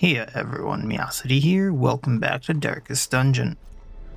Hey everyone, Miacidae here, welcome back to Darkest Dungeon.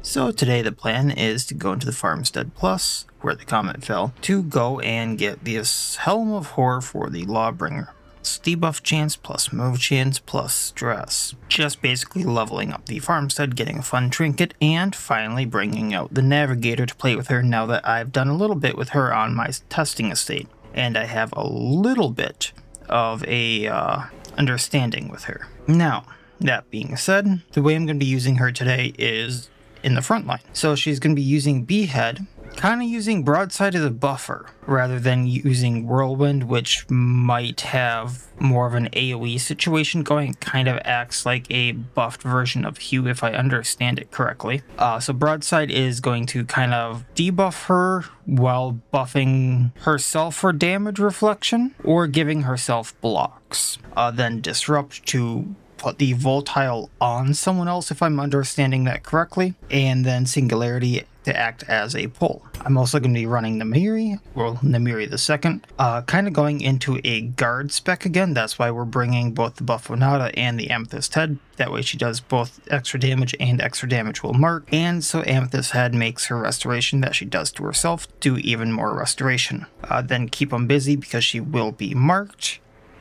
So today the plan is to go into the Farmstead Plus, where the comet fell, to go and get this Helm of Horror for the Lawbringer. It's debuff chance plus move chance plus stress. Just basically leveling up the farmstead, getting a fun trinket, and finally bringing out the navigator to play with her now that I've done a little bit with her on my testing estate. And I have a little bit of a uh, understanding with her. Now, that being said, the way I'm going to be using her today is in the front line. So she's going to be using Behead, kind of using Broadside as a buffer rather than using Whirlwind, which might have more of an AoE situation going. Kind of acts like a buffed version of hue if I understand it correctly. Uh, so Broadside is going to kind of debuff her while buffing herself for damage reflection or giving herself blocks. Uh, then Disrupt to put the volatile on someone else if I'm understanding that correctly, and then Singularity to act as a pull. I'm also going to be running Namiri, well, Namiri the second, uh, kind of going into a guard spec again. That's why we're bringing both the Buffonada and the Amethyst Head. That way she does both extra damage and extra damage will mark. And so Amethyst Head makes her restoration that she does to herself do even more restoration. Uh, then keep them busy because she will be marked.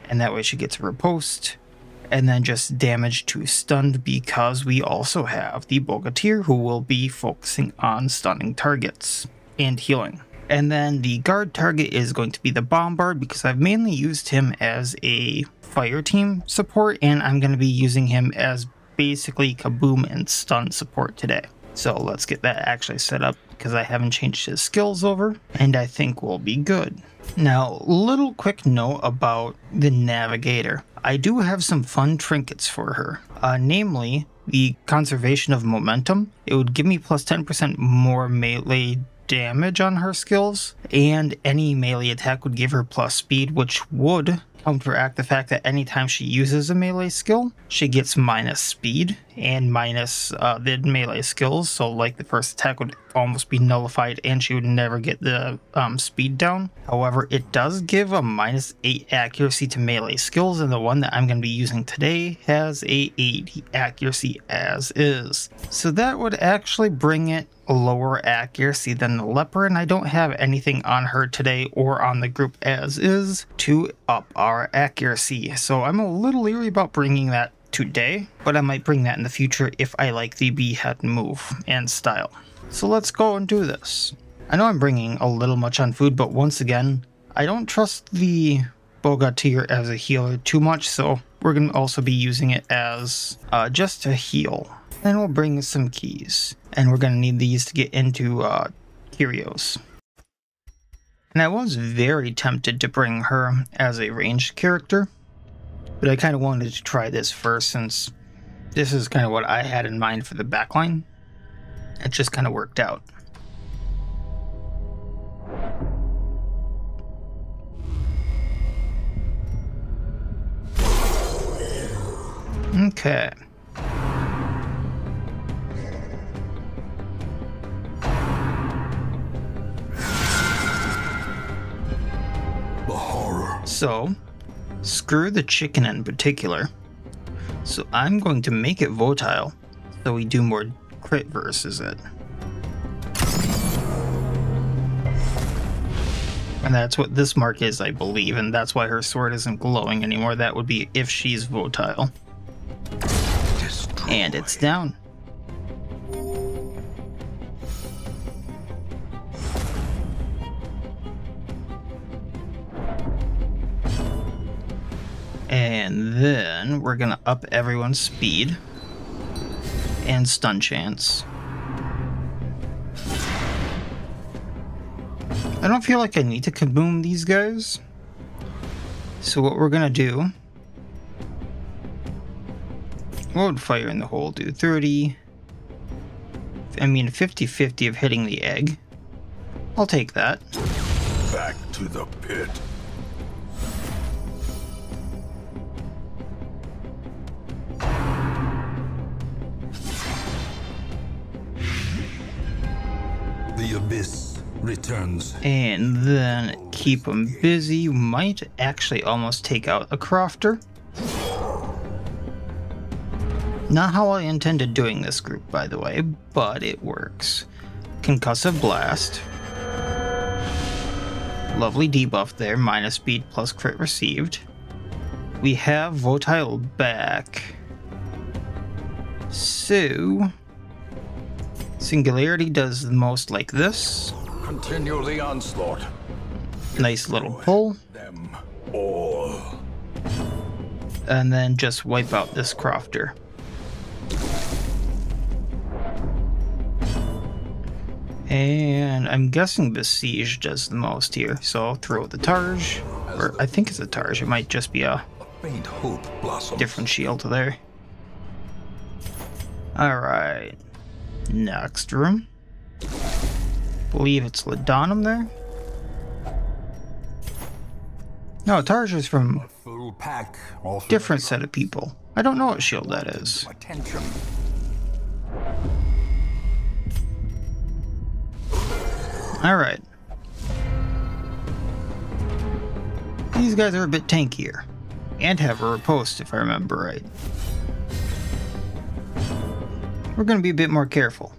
And that way she gets a riposte and then just damage to stunned because we also have the Bogatyr who will be focusing on stunning targets and healing. And then the guard target is going to be the Bombard because I've mainly used him as a fire team support and I'm going to be using him as basically kaboom and stun support today. So let's get that actually set up because I haven't changed his skills over and I think we'll be good. Now, little quick note about the Navigator. I do have some fun trinkets for her, uh, namely the Conservation of Momentum. It would give me plus 10% more melee damage on her skills, and any melee attack would give her plus speed, which would counteract the fact that anytime she uses a melee skill, she gets minus speed and minus uh, the melee skills. So, like the first attack would almost be nullified, and she would never get the um, speed down. However, it does give a minus eight accuracy to melee skills, and the one that I'm going to be using today has a 80 accuracy as is. So that would actually bring it lower accuracy than the leper and I don't have anything on her today or on the group as is to up our accuracy. So I'm a little leery about bringing that today, but I might bring that in the future if I like the behead move and style. So let's go and do this. I know I'm bringing a little much on food, but once again, I don't trust the Bogatyr as a healer too much, so we're going to also be using it as uh, just to heal. Then we'll bring some keys. And we're going to need these to get into uh, Kyrios. And I was very tempted to bring her as a ranged character. But I kind of wanted to try this first since this is kind of what I had in mind for the backline. It just kind of worked out. Okay. So, screw the chicken in particular. So I'm going to make it volatile so we do more crit versus it. And that's what this mark is, I believe, and that's why her sword isn't glowing anymore. That would be if she's volatile. Destroy. And it's down. And then we're gonna up everyone's speed and stun chance. I don't feel like I need to kaboom these guys. So what we're gonna do, what would fire in the hole do? 30, I mean 50-50 of hitting the egg. I'll take that. Back to the pit. Abyss returns. And then keep them busy. You might actually almost take out a crofter. Not how I intended doing this group, by the way, but it works. Concussive Blast. Lovely debuff there, minus speed plus crit received. We have Volatile back. So, Singularity does the most like this. Continue the onslaught. Nice little pull. Them all. And then just wipe out this Crofter. And I'm guessing Besiege does the most here, so I'll throw the Targe. Or I think it's a Targe, it might just be a Faint hope blossoms. different shield there. Alright. Next room. Believe it's Ladanum there. No, Targe is from pack. Different set of people. I don't know what shield that is. attention. Alright. These guys are a bit tankier. And have a riposte, if I remember right. We're gonna be a bit more careful.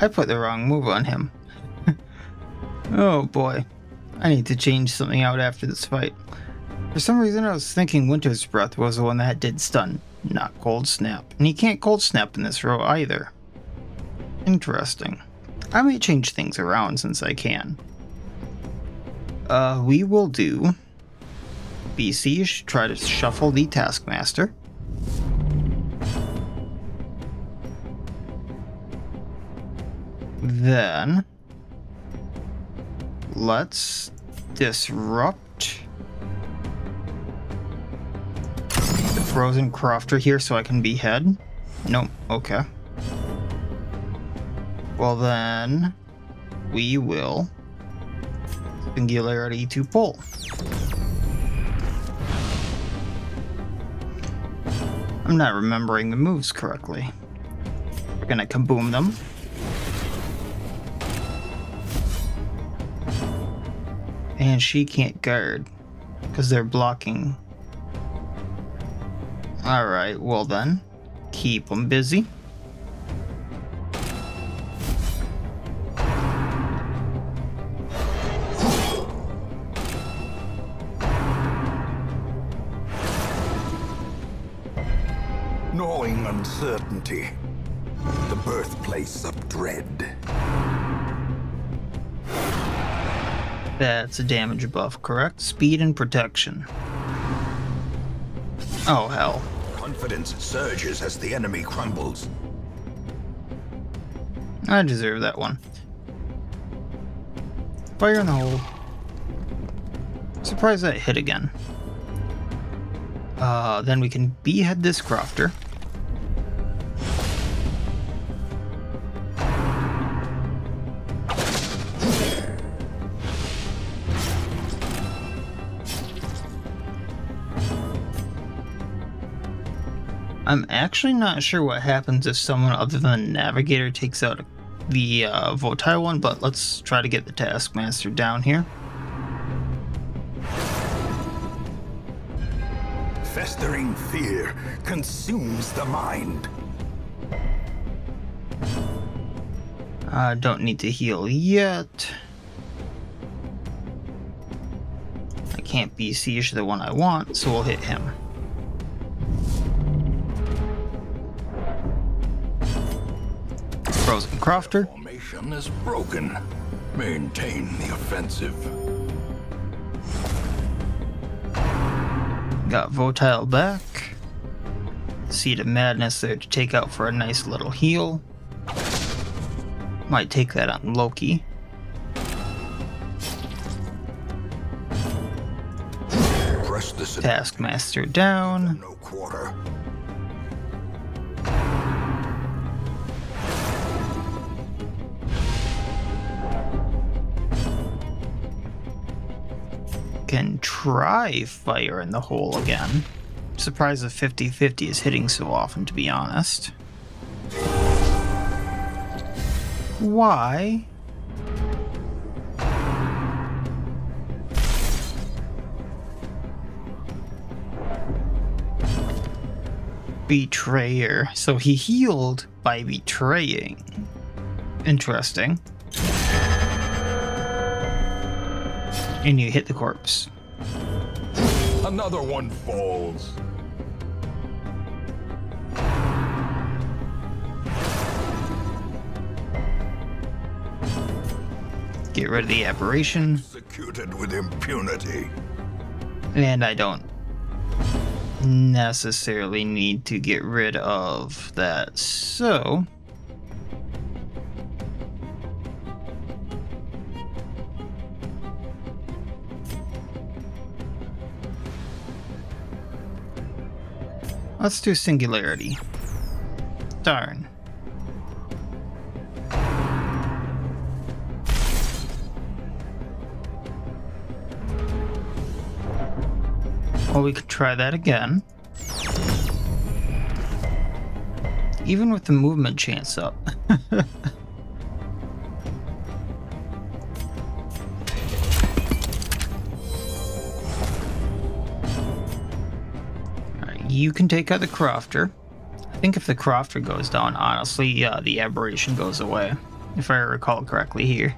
I put the wrong move on him. oh boy. I need to change something out after this fight. For some reason, I was thinking Winter's Breath was the one that did stun, not Cold Snap. And he can't Cold Snap in this row either. Interesting. I may change things around since I can. Uh, we will do BC, try to shuffle the Taskmaster. Then, let's disrupt the frozen crofter here so I can behead. Nope, okay. Well then, we will singularity to pull. I'm not remembering the moves correctly. We're gonna kaboom them. And she can't guard because they're blocking. Alright, well then, keep them busy. Uncertainty. The birthplace of dread. That's a damage buff, correct? Speed and protection. Oh, hell. Confidence surges as the enemy crumbles. I deserve that one. Fire in the hole. Surprised that hit again. Uh, then we can behead this crofter. I'm actually not sure what happens if someone other than Navigator takes out the uh, Volatile one, but let's try to get the Taskmaster down here. Festering fear consumes the mind. I don't need to heal yet. I can't Besiege the one I want, so we'll hit him. Crofter. Formation is broken. Maintain the offensive. Got Volatile back. Seed of Madness there to take out for a nice little heal. Might take that on Loki. Press this in Taskmaster down. no quarter. can try fire in the hole again. I'm the 50-50 is hitting so often, to be honest. Why? Betrayer. So he healed by betraying. Interesting. And you hit the corpse. Another one falls. Get rid of the aberration. Executed with impunity. And I don't necessarily need to get rid of that. So, let's do singularity. Darn. Well, we could try that again. Even with the movement chance up. you can take out the crofter. I think if the crofter goes down, honestly, uh, the aberration goes away. If I recall correctly here.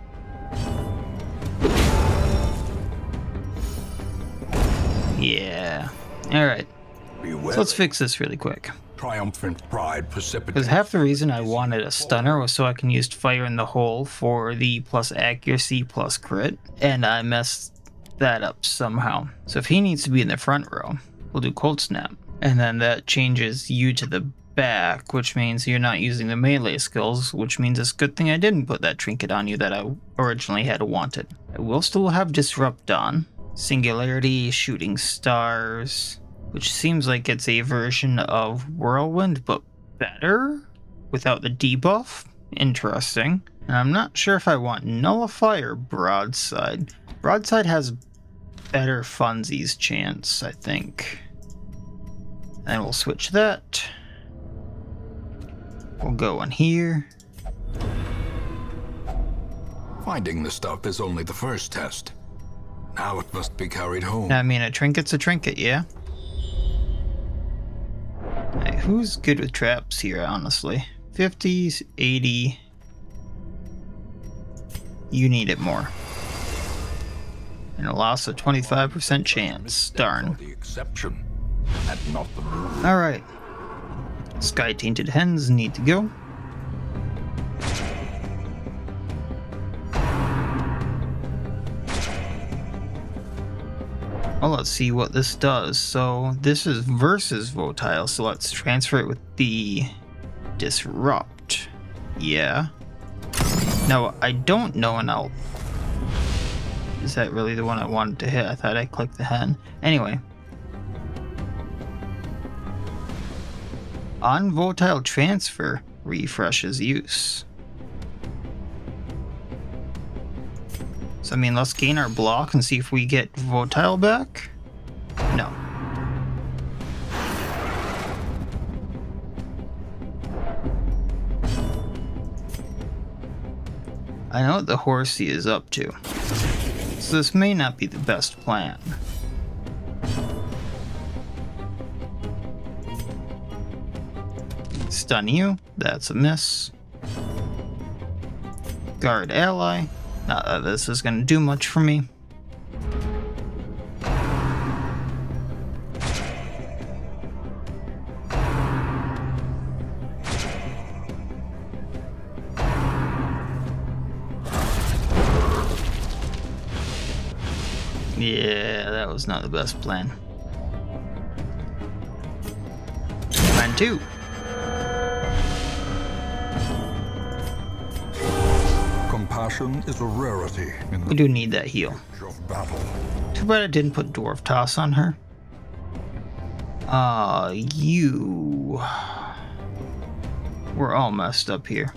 Yeah. Alright. So let's fix this really quick. Triumphant pride precipitates. Because half the reason I wanted a stunner was so I can use fire in the hole for the plus accuracy plus crit. And I messed that up somehow. So if he needs to be in the front row, we'll do cold snap. And then that changes you to the back, which means you're not using the melee skills, which means it's a good thing I didn't put that trinket on you that I originally had wanted. I will still have Disrupt on, Singularity, Shooting Stars, which seems like it's a version of Whirlwind, but better without the debuff. Interesting. And I'm not sure if I want Nullify or Broadside. Broadside has better funsies chance, I think. And we'll switch that. We'll go on here. Finding the stuff is only the first test. Now it must be carried home. I mean, a trinket's a trinket, yeah? Hey, who's good with traps here, honestly? 50s, 80. You need it more. And a loss of 25% chance. Darn. The exception, Alright. Sky Tainted Hens need to go. Well, let's see what this does. So this is versus Volatile, so let's transfer it with the Disrupt. Yeah. Now, I don't know an I'll... Is that really the one I wanted to hit? I thought I clicked the hen. Anyway, on Volatile transfer refreshes use. So I mean, let's gain our block and see if we get Volatile back. No. I know what the horsey is up to. So this may not be the best plan. Stun you, that's a miss. Guard ally, not that this is going to do much for me. Yeah, that was not the best plan. Plan two. Compassion is a rarity in We do need that heal. age of battle. Too bad I didn't put Dwarf Toss on her. Uh, you... We're all messed up here.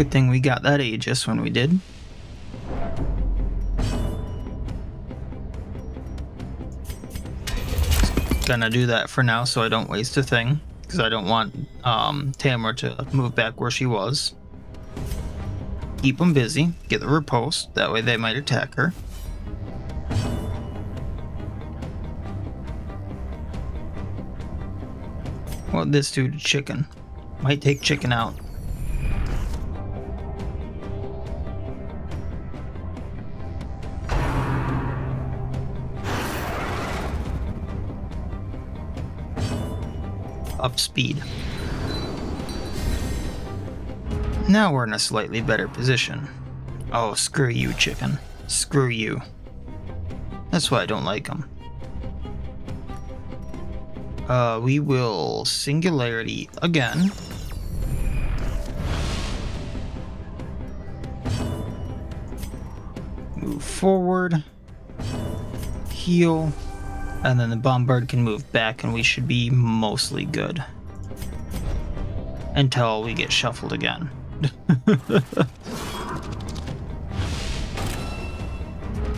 Good thing we got that Aegis when we did. Gonna do that for now so I don't waste a thing. because I don't want um, to move back where she was. Keep them busy. Get the riposte. That way they might attack her. What this to chicken? Might take chicken out. Speed. Now we're in a slightly better position. Oh, screw you, chicken. Screw you. That's why I don't like them. Uh, we will singularity again. Move forward. Heal. And then the bombard can move back and we should be mostly good. Until we get shuffled again.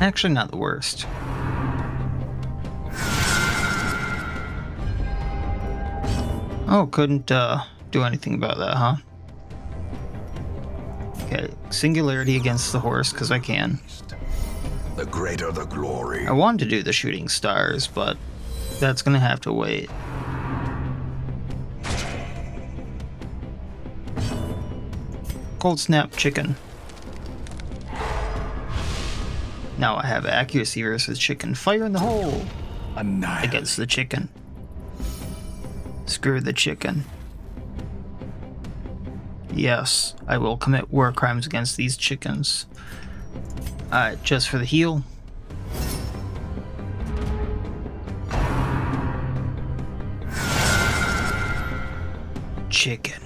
Actually, not the worst. Oh, couldn't uh, do anything about that, huh? Okay, singularity against the horse, because I can. The greater the glory. I wanted to do the shooting stars, but that's gonna have to wait. Cold snap chicken. Now I have accuracy versus chicken. Fire in the hole against the chicken. Screw the chicken. Yes, I will commit war crimes against these chickens. Alright, just for the heal. Chicken.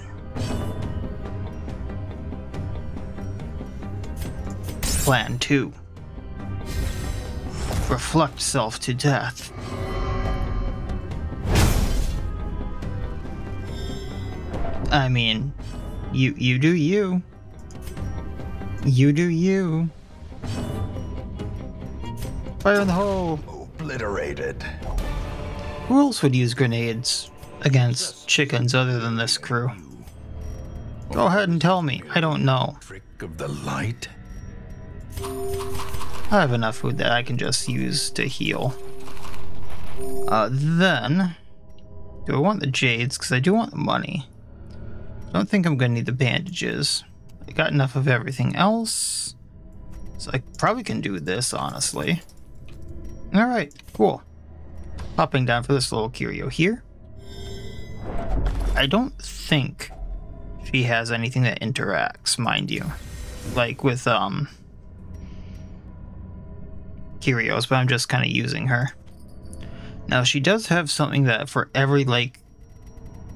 Plan 2. Reflect self to death. I mean, you you do you. You do you. Fire in the hole. Obliterated. Who else would use grenades against chickens other than this crew? Go ahead and tell me. I don't know. Trick of the light. I have enough food that I can just use to heal. Uh, then, do I want the jades? Because I do want the money. I Don't think I'm gonna need the bandages. I got enough of everything else. So I probably can do this, honestly. Alright, cool. Popping down for this little curio here. I don't think she has anything that interacts, mind you. Like with, um, curios, but I'm just kind of using her. Now, she does have something that for every, like,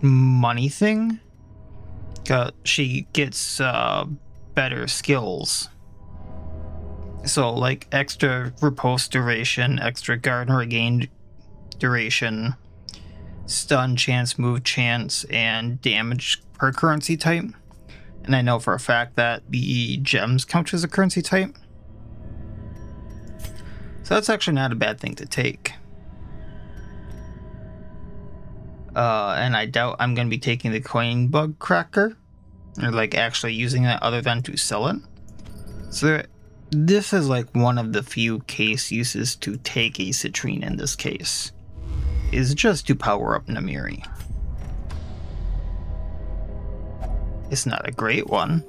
money thing, uh, she gets uh, better skills. So, like, extra repulse duration, extra guard and regain duration, stun chance, move chance, and damage per currency type. And I know for a fact that the gems count as a currency type. So that's actually not a bad thing to take. Uh, and I doubt I'm going to be taking the coin bug cracker. Or like actually using that other than to sell it. So there, this is like one of the few case uses to take a citrine in this case. Is just to power up Namiri. It's not a great one.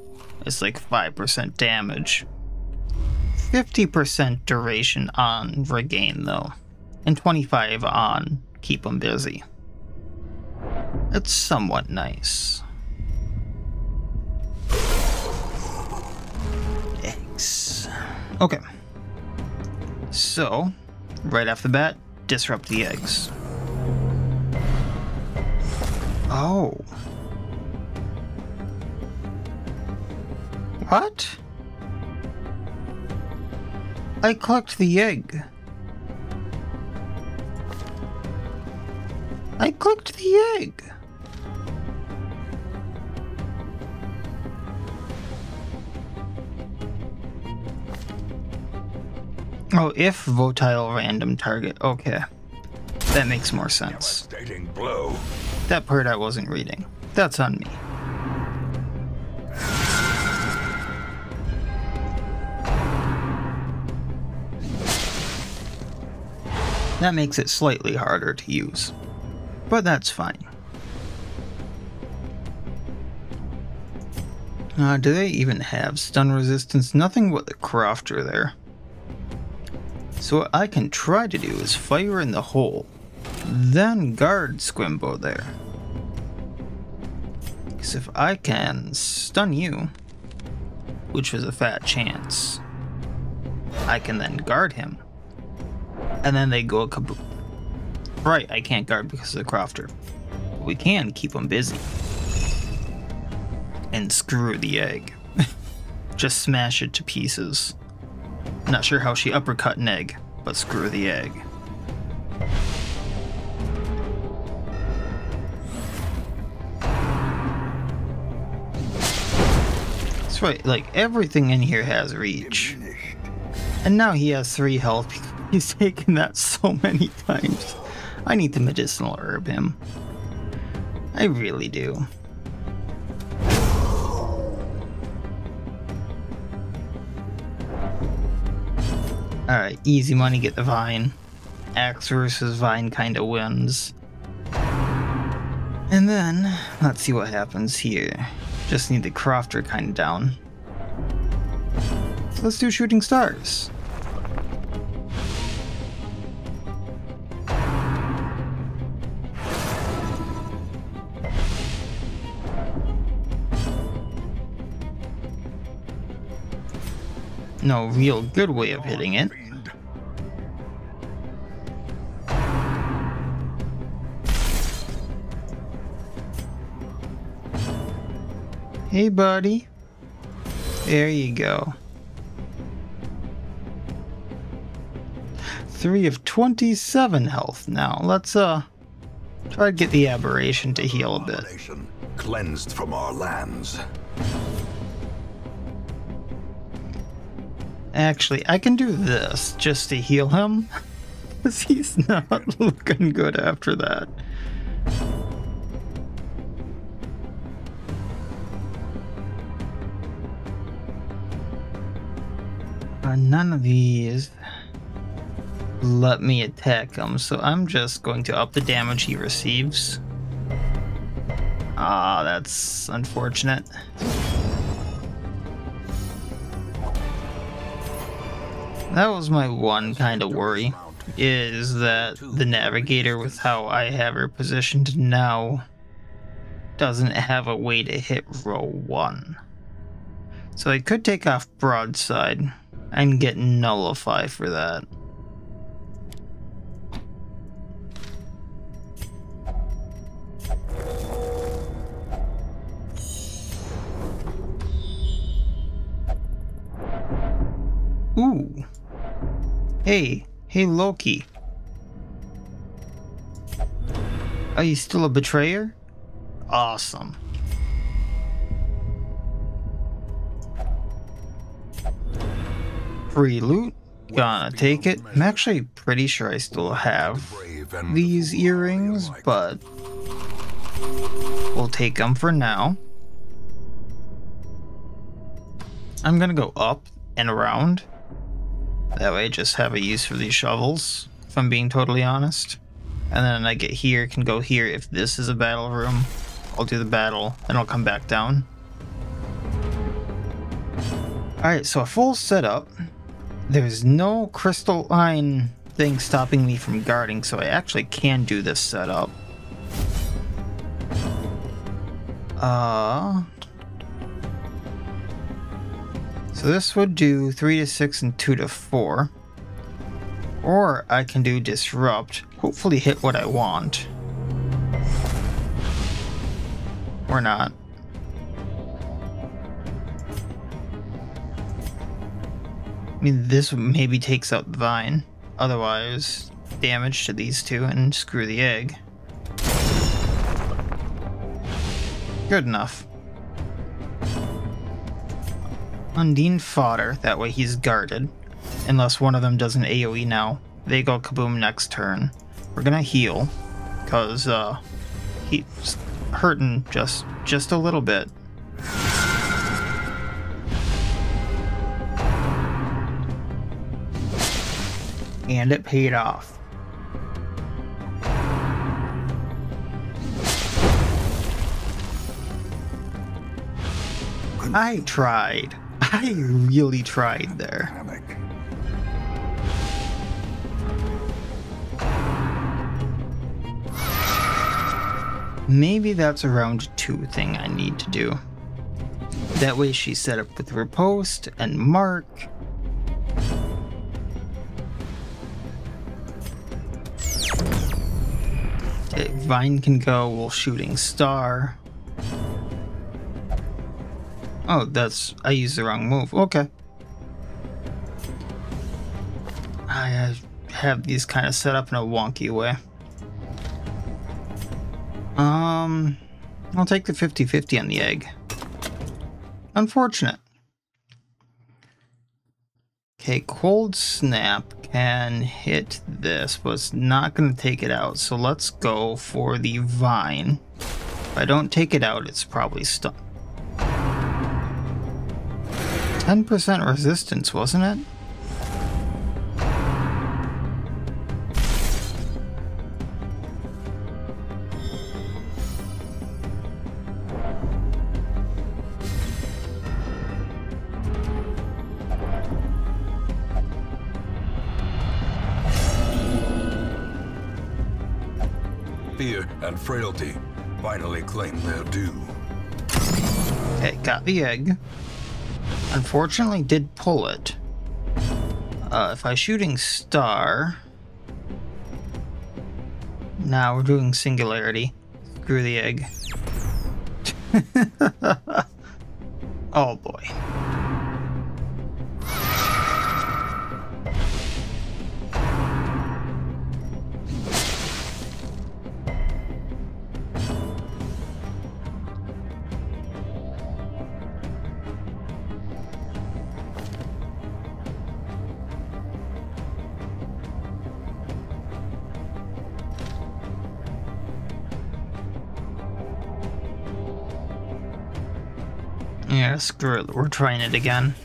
It's like 5% damage. 50% duration on regain though. And 25 on keep them busy. It's somewhat nice. Okay. So, right off the bat, disrupt the eggs. Oh. What? I clicked the egg. I clicked the egg. Oh, if volatile random target. Okay. That makes more sense. That part I wasn't reading. That's on me. That makes it slightly harder to use. But that's fine. Uh, do they even have stun resistance? Nothing but the crofter there. So what I can try to do is fire in the hole, then guard Squimbo there. Because if I can stun you, which was a fat chance, I can then guard him and then they go kaboom. Right, I can't guard because of the crofter. But we can keep them busy. And screw the egg. Just smash it to pieces. Not sure how she uppercut an egg, but screw the egg. That's right, like everything in here has reach. And now he has 3 health He's taken that so many times. I need to medicinal herb him. I really do. Alright, easy money, get the Vine. Axe versus Vine kinda wins. And then, let's see what happens here. Just need the Crofter kinda down. So let's do Shooting Stars. no real good way of hitting it. Hey, buddy. There you go. Three of 27 health now. Let's, uh, try to get the aberration to heal a bit. Cleansed from our lands. Actually, I can do this just to heal him. Because he's not looking good after that. None of these let me attack him, so I'm just going to up the damage he receives. Ah, that's unfortunate. That was my one kind of worry, is that the navigator with how I have her positioned now doesn't have a way to hit row 1. So I could take off broadside and get nullify for that. Ooh. Hey, hey Loki. Are you still a betrayer? Awesome. Free loot. Gonna take it. I'm actually pretty sure I still have these earrings, but we'll take them for now. I'm gonna go up and around that way I just have a use for these shovels, if I'm being totally honest. And then I get here, can go here. If this is a battle room, I'll do the battle, and I'll come back down. Alright, so a full setup. There's no crystalline thing stopping me from guarding, so I actually can do this setup. Uh, so this would do 3 to 6 and 2 to 4. Or I can do Disrupt, hopefully hit what I want. Or not. I mean, this maybe takes out the Vine. Otherwise, damage to these two and screw the egg. Good enough. Undine fodder, that way he's guarded. Unless one of them does an AoE now. They go kaboom next turn. We're gonna heal, because uh, he's hurting just just a little bit. And it paid off. I tried. I really tried there. Maybe that's a round two thing I need to do. That way she's set up with her post and Mark. Vine can go while shooting Star. Oh, that's... I used the wrong move. Okay. I have these kind of set up in a wonky way. Um, I'll take the 50-50 on the egg. Unfortunate. Okay, Cold Snap can hit this, but it's not going to take it out. So let's go for the Vine. If I don't take it out, it's probably stuck. 10% resistance, wasn't it? Frailty finally claim their due. Okay, got the egg. Unfortunately, did pull it. Uh, if I shooting star... Now we're doing singularity. Screw the egg. oh boy. Yeah, screw it. We're trying it again.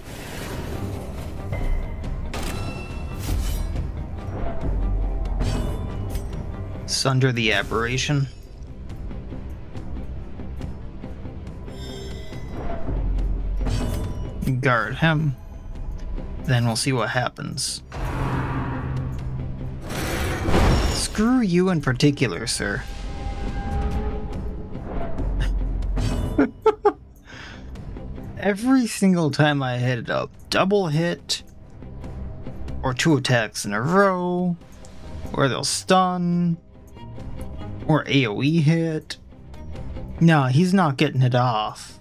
Sunder the aberration. Guard him. Then we'll see what happens. Screw you in particular, sir. Every single time I hit it, a double hit, or two attacks in a row, or they'll stun, or AoE hit. No, he's not getting it off.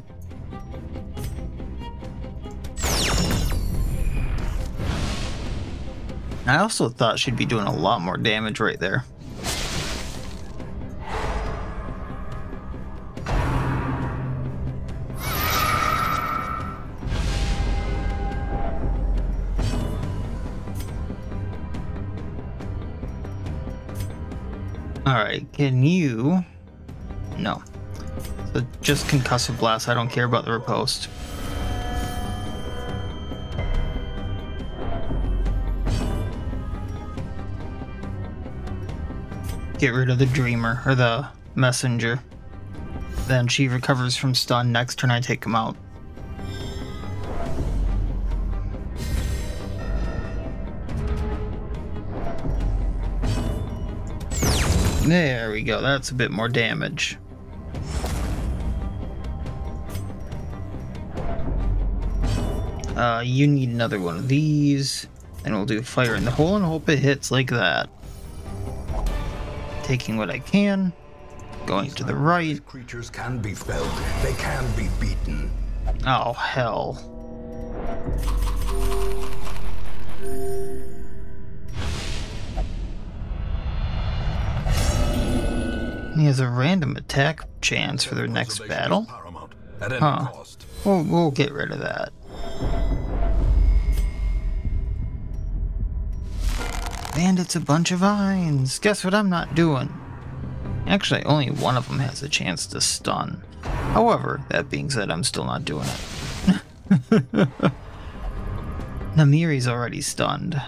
I also thought she'd be doing a lot more damage right there. Can you... No. So just concussive blast, I don't care about the riposte. Get rid of the dreamer, or the messenger. Then she recovers from stun, next turn I take him out. There we go, that's a bit more damage. Uh, you need another one of these, and we'll do fire in the hole and hope it hits like that. Taking what I can, going to the right. Creatures can be felled. They can be beaten. Oh, hell. He has a random attack chance for their next battle. Huh. We'll, we'll get rid of that. And it's a bunch of vines. Guess what I'm not doing? Actually, only one of them has a chance to stun. However, that being said, I'm still not doing it. Namiri's already stunned.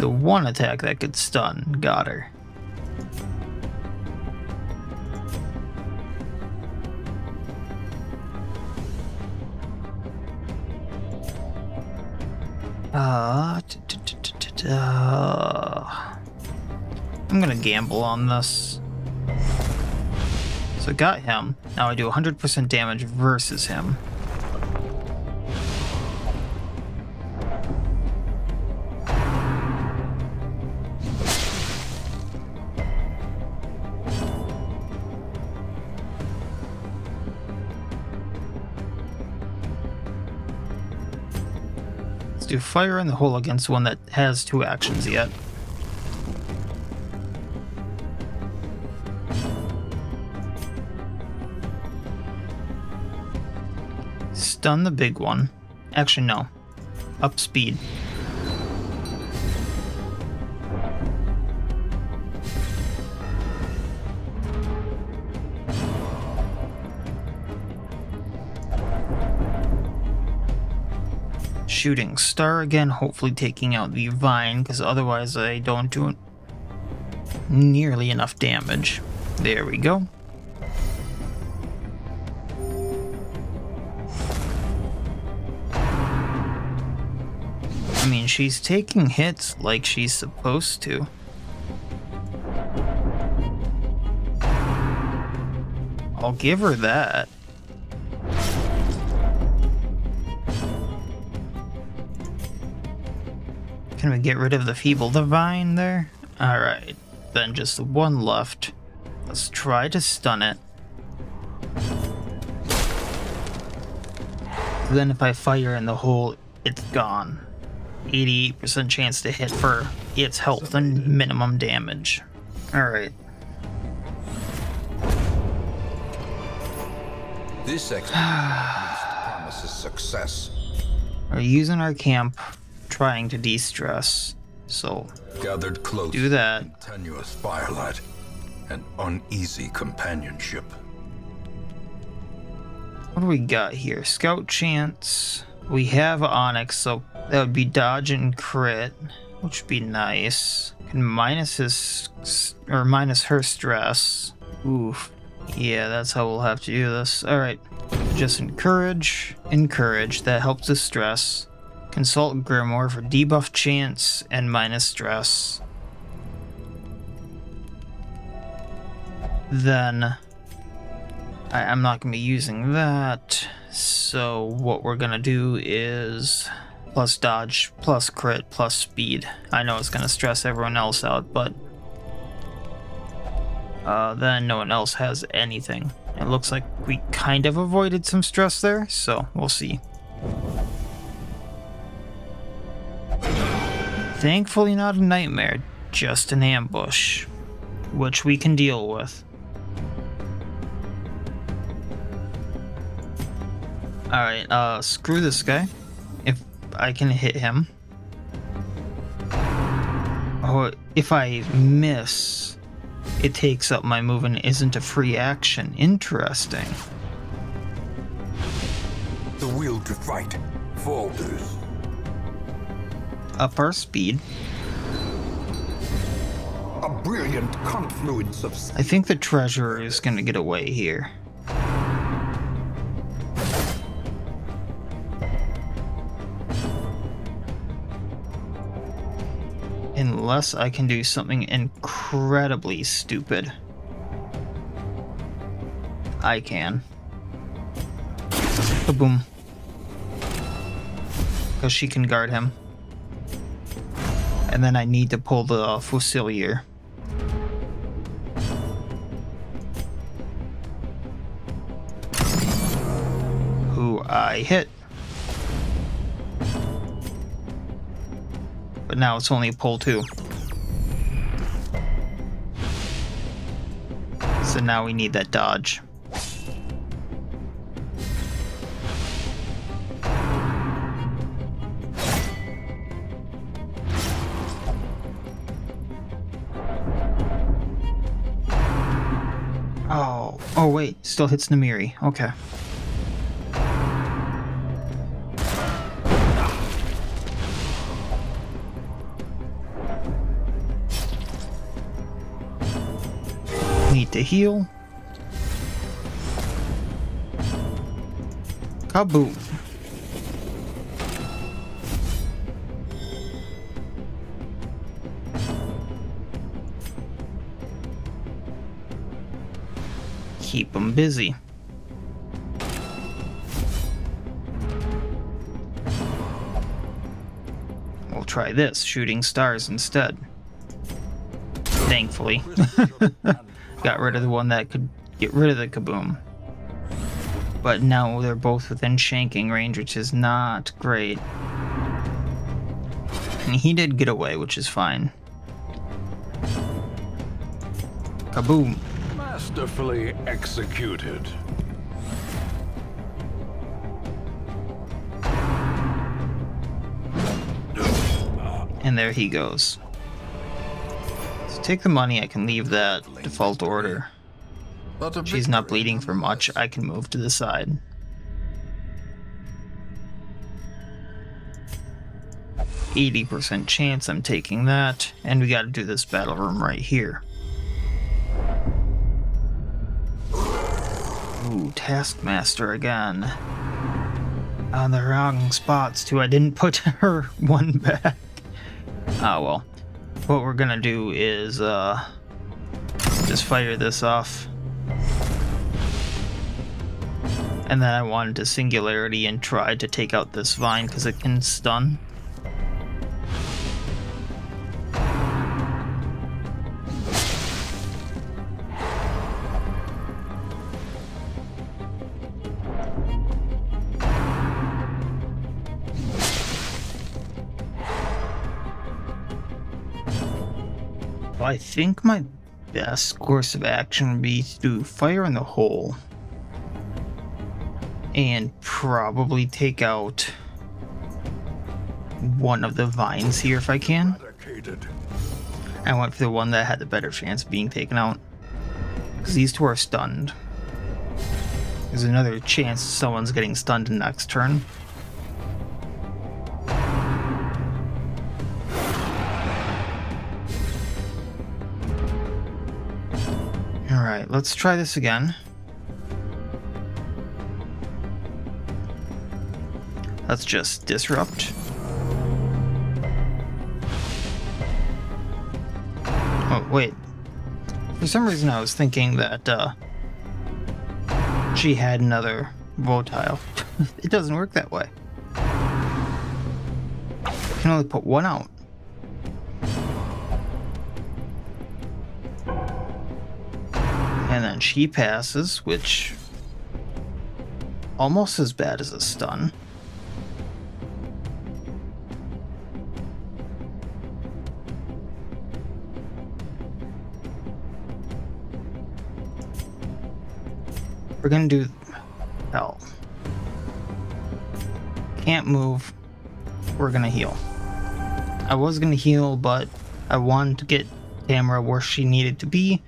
The one attack that could stun got her. Uh, I'm gonna gamble on this. So got him. Now I do 100% damage versus him. Let's fire in the hole against one that has two actions yet. Stun the big one. Actually, no. Up speed. Shooting star again, hopefully taking out the vine, because otherwise I don't do nearly enough damage. There we go. I mean, she's taking hits like she's supposed to. I'll give her that. Can we get rid of the feeble divine there? Alright, then just one left. Let's try to stun it. Then if I fire in the hole, it's gone. 88% chance to hit for its health and minimum damage. Alright. This expedition promises success. We're using our camp, trying to de-stress. So, Gathered close, do that. tenuous firelight, and uneasy companionship. What do we got here? Scout chance. We have Onyx, so that would be dodge and crit, which would be nice. Can minus his or minus her stress. Oof. Yeah, that's how we'll have to do this. All right. Just encourage, encourage. That helps the stress. Consult Grimoire for debuff chance and minus stress. Then I, I'm not gonna be using that. So what we're gonna do is plus dodge, plus crit, plus speed. I know it's gonna stress everyone else out, but uh, then no one else has anything. It looks like we kind of avoided some stress there, so we'll see. Thankfully not a nightmare, just an ambush, which we can deal with. Alright, uh, screw this guy. If I can hit him. Or if I miss, it takes up my move and isn't a free action. Interesting. The will to fight falters. Uh, Up our speed. A brilliant confluence of I think the treasurer is gonna get away here. Unless I can do something incredibly stupid. I can. Boom. Because she can guard him. And then I need to pull the uh, Fusilier. Who I hit. But now it's only pull two. So now we need that dodge. Wait, still hits Namiri. Okay. Need to heal. Kaboom. Keep them busy. We'll try this, shooting stars instead. Thankfully. Got rid of the one that could get rid of the kaboom. But now they're both within shanking range, which is not great. And he did get away, which is fine. Kaboom. Masterfully executed. And there he goes. So take the money, I can leave that default order. She's not bleeding for much, I can move to the side. Eighty percent chance I'm taking that, and we gotta do this battle room right here. Taskmaster again. On the wrong spots too. I didn't put her one back. Ah well. What we're gonna do is uh just fire this off. And then I wanted to singularity and try to take out this vine because it can stun. I think my best course of action would be to fire in the hole. And probably take out one of the vines here if I can. I went for the one that had the better chance of being taken out. Because these two are stunned. There's another chance someone's getting stunned next turn. Let's try this again. Let's just disrupt. Oh, wait. For some reason I was thinking that, uh, she had another Volatile. it doesn't work that way. You can only put one out. Then she passes, which almost as bad as a stun. We're gonna do hell. Can't move. We're gonna heal. I was gonna heal, but I wanted to get Tamara where she needed to be,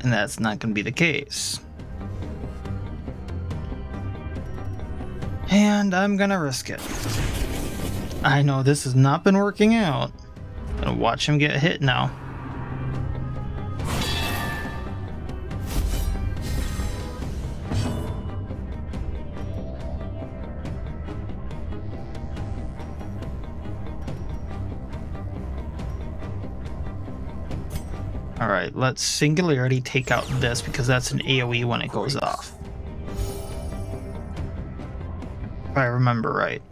and that's not gonna be the case. And I'm gonna risk it. I know this has not been working out. Gonna watch him get hit now. Let's Singularity take out this because that's an AoE when it goes off. If I remember right.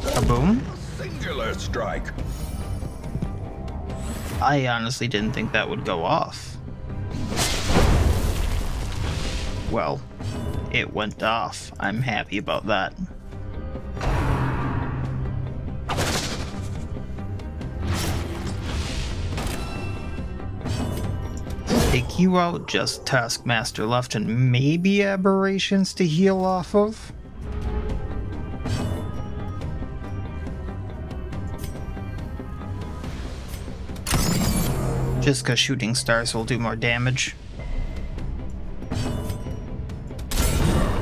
Kaboom. Singular strike. I honestly didn't think that would go off. Well, it went off. I'm happy about that. he wrote just Taskmaster left and maybe aberrations to heal off of? Just cause shooting stars will do more damage.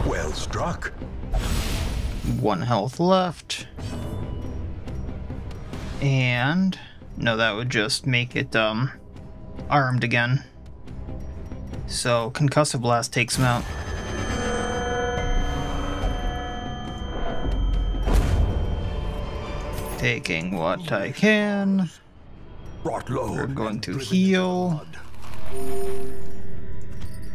Well struck. One health left. And... No, that would just make it, um, armed again. So concussive blast takes him out. Taking what I can. We're going to heal.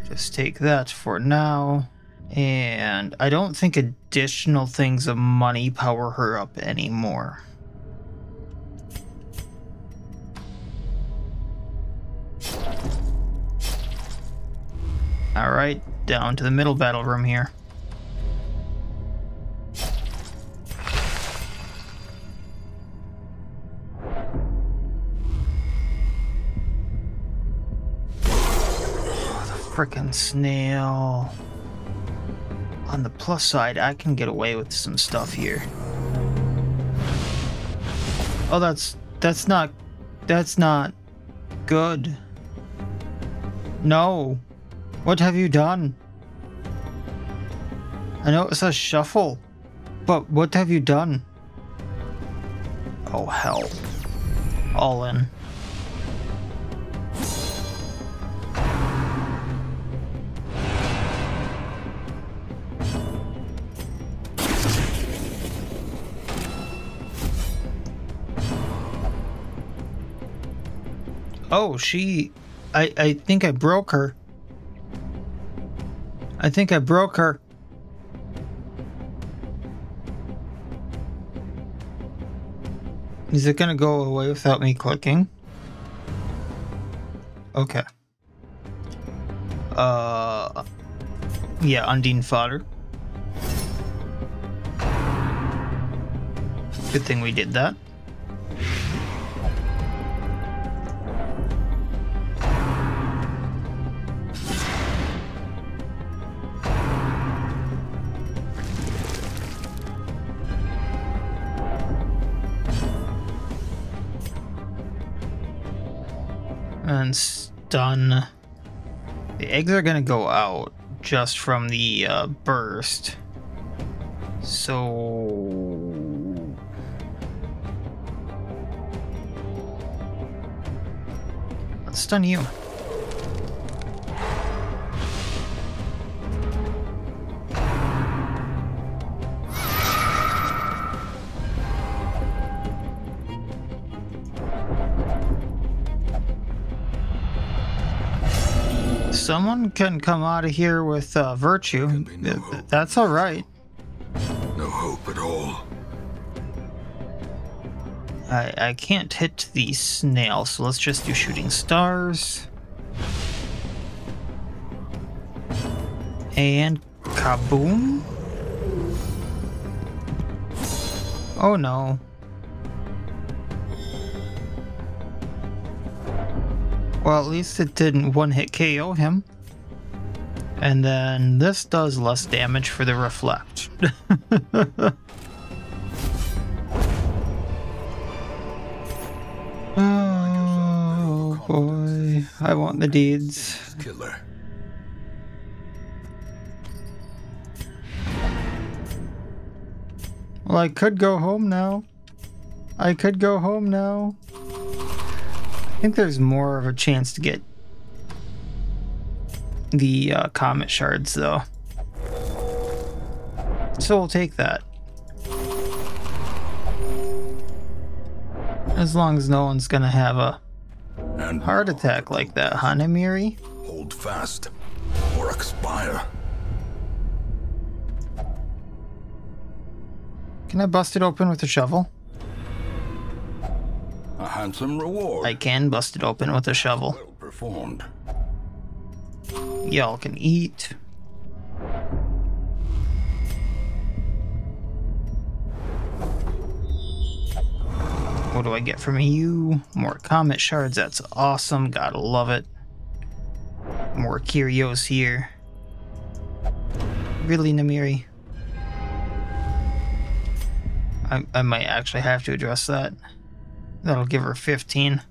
Just take that for now. And I don't think additional things of money power her up anymore. Alright, down to the middle battle room here. Oh, the frickin' snail. On the plus side, I can get away with some stuff here. Oh, that's that's not that's not good. No. What have you done? I know it's a shuffle, but what have you done? Oh hell. All in. Oh, she... I, I think I broke her. I think I broke her. Is it gonna go away without me clicking? Okay. Uh... Yeah, Undine fodder. Good thing we did that. Stun. The eggs are gonna go out just from the uh, burst. So... Let's stun you. Someone can come out of here with uh, virtue. No That's all right. No hope at all. I, I can't hit the snail, so let's just do shooting stars. And kaboom. Oh no. Well, at least it didn't one-hit KO him. And then this does less damage for the reflect. oh boy, I want the deeds. Killer. Well, I could go home now. I could go home now. I think there's more of a chance to get the uh, comet shards, though. So we'll take that. As long as no one's gonna have a and heart attack like that, huh, Namiri? Hold fast, or expire. Can I bust it open with a shovel? A handsome reward. I can bust it open with a shovel. Well performed. Y'all can eat. What do I get from you? More comet shards, that's awesome, gotta love it. More curios here. Really, Namiri? I, I might actually have to address that. That'll give her 15.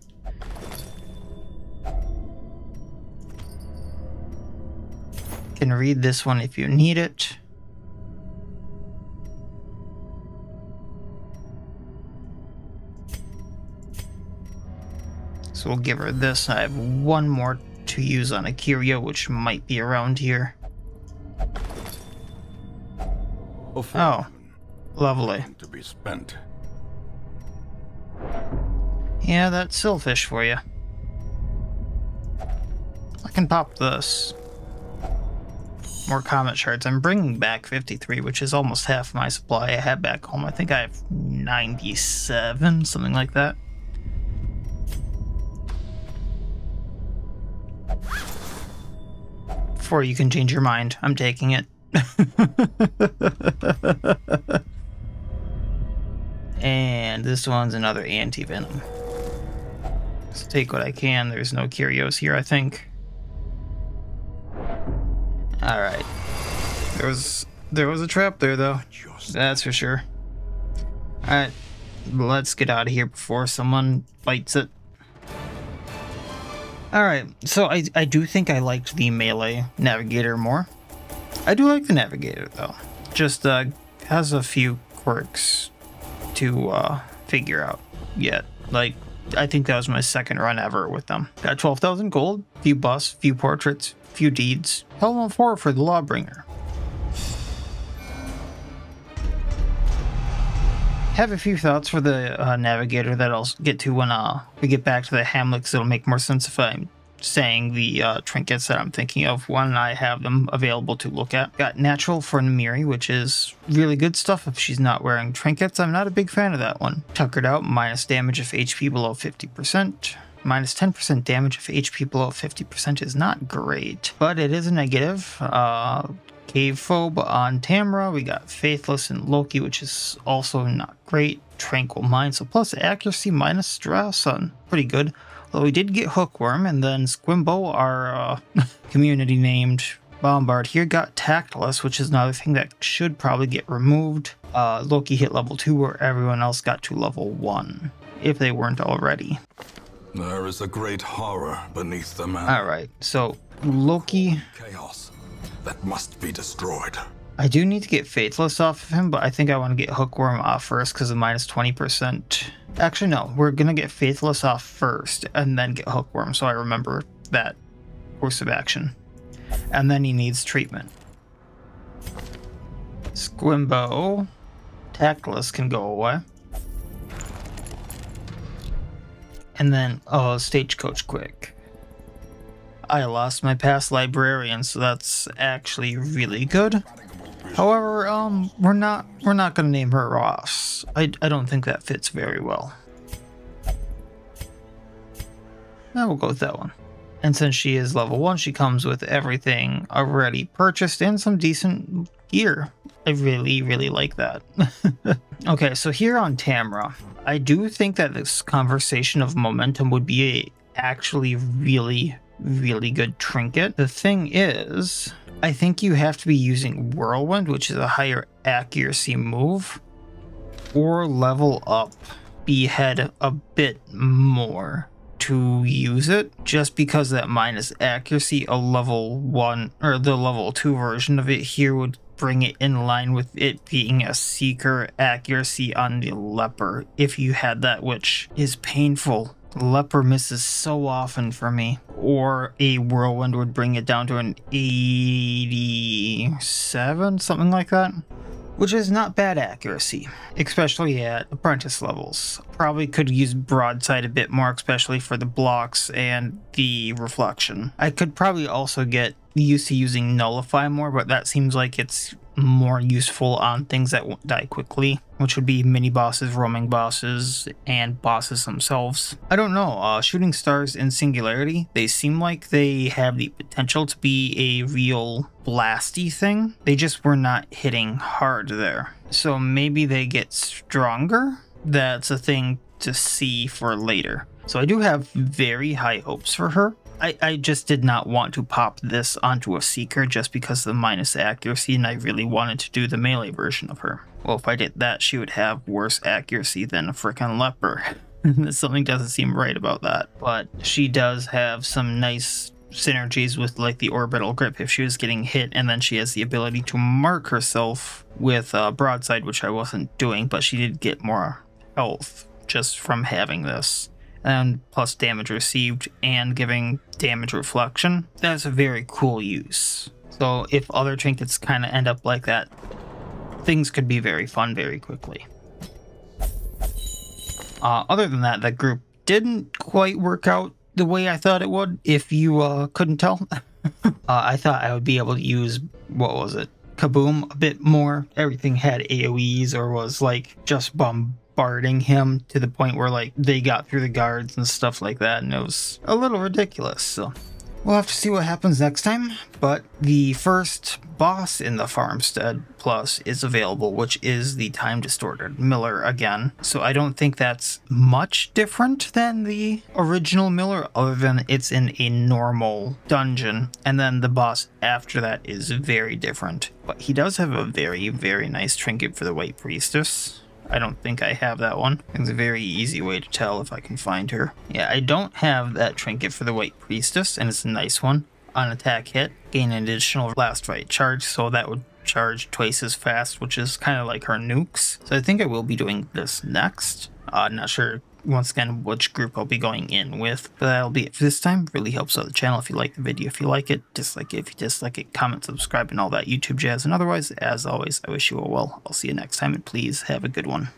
Can read this one if you need it. So we'll give her this. I have one more to use on Akiria, which might be around here. Oh, lovely. To be spent. Yeah, that's Sylphish for you. I can pop this. More comet shards. I'm bringing back 53, which is almost half my supply I had back home. I think I have 97, something like that. Before you can change your mind, I'm taking it. and this one's another anti-venom. Take what I can. There's no curios here, I think. Alright. There was there was a trap there though. That's for sure. Alright. Let's get out of here before someone bites it. Alright, so I, I do think I liked the melee navigator more. I do like the navigator though. Just uh has a few quirks to uh figure out yet. Like I think that was my second run ever with them. Got 12,000 gold, few busts, few portraits, few deeds. Helm of Horror for the Lawbringer. Have a few thoughts for the uh, navigator that I'll get to when uh, we get back to the hamlets. It'll make more sense if I'm saying the uh, trinkets that I'm thinking of when I have them available to look at. Got Natural for Namiri, which is really good stuff if she's not wearing trinkets. I'm not a big fan of that one. Tuckered Out, minus damage if HP below 50%. Minus 10% damage if HP below 50% is not great, but it is a negative. Uh, Cave Phobe on Tamra. We got Faithless and Loki, which is also not great. Tranquil Mind, so plus accuracy minus stress on pretty good. Although we did get Hookworm, and then Squimbo, our uh, community named Bombard here, got Tactless, which is another thing that should probably get removed. Uh, Loki hit level 2, where everyone else got to level 1, if they weren't already. There is a great horror beneath the man. Alright, so Loki. Chaos that must be destroyed. I do need to get Faithless off of him, but I think I want to get Hookworm off first because of minus 20%. Actually, no, we're going to get Faithless off first and then get Hookworm so I remember that course of action. And then he needs treatment. Squimbo. Tactless can go away. And then, oh, Stagecoach Quick. I lost my past librarian, so that's actually really good. However, um, we're not we're not gonna name her Ross. I, I don't think that fits very well. Now we'll go with that one. And since she is level 1, she comes with everything already purchased and some decent gear. I really, really like that. okay, so here on Tamra, I do think that this conservation of momentum would be a actually really, really good trinket. The thing is, I think you have to be using Whirlwind, which is a higher accuracy move, or level up Behead a bit more to use it just because that minus accuracy a level 1 or the level 2 version of it here would bring it in line with it being a seeker accuracy on the leper if you had that which is painful leper misses so often for me or a whirlwind would bring it down to an 87 something like that which is not bad accuracy, especially at apprentice levels. Probably could use broadside a bit more, especially for the blocks and the reflection. I could probably also get used to using nullify more, but that seems like it's more useful on things that die quickly, which would be mini bosses, roaming bosses, and bosses themselves. I don't know, uh, shooting stars in Singularity, they seem like they have the potential to be a real blasty thing. They just were not hitting hard there. So maybe they get stronger? That's a thing to see for later. So I do have very high hopes for her. I, I just did not want to pop this onto a Seeker just because of the minus accuracy, and I really wanted to do the melee version of her. Well, if I did that, she would have worse accuracy than a frickin' leper. Something doesn't seem right about that. But she does have some nice synergies with like the orbital grip if she was getting hit and then she has the ability to mark herself with uh, broadside which i wasn't doing but she did get more health just from having this and plus damage received and giving damage reflection. That's a very cool use. So if other trinkets kind of end up like that, things could be very fun very quickly. Uh, other than that, that group didn't quite work out the way I thought it would, if you uh, couldn't tell. uh, I thought I would be able to use, what was it, Kaboom a bit more. Everything had AoEs or was like just bombarding him to the point where like they got through the guards and stuff like that, and it was a little ridiculous. So We'll have to see what happens next time, but the first boss in the Farmstead Plus is available, which is the Time Distorted Miller again. So I don't think that's much different than the original Miller, other than it's in a normal dungeon, and then the boss after that is very different. But he does have a very, very nice trinket for the White Priestess. I don't think I have that one. It's a very easy way to tell if I can find her. Yeah, I don't have that trinket for the White Priestess, and it's a nice one. On attack hit, gain an additional last right charge, so that would charge twice as fast, which is kind of like her nukes. So I think I will be doing this next. Uh, not sure once again which group I'll be going in with. But that'll be it for this time. Really helps out the channel if you like the video. If you like it, dislike it. If you dislike it, comment, subscribe, and all that YouTube jazz. And otherwise, as always, I wish you all well. I'll see you next time, and please have a good one.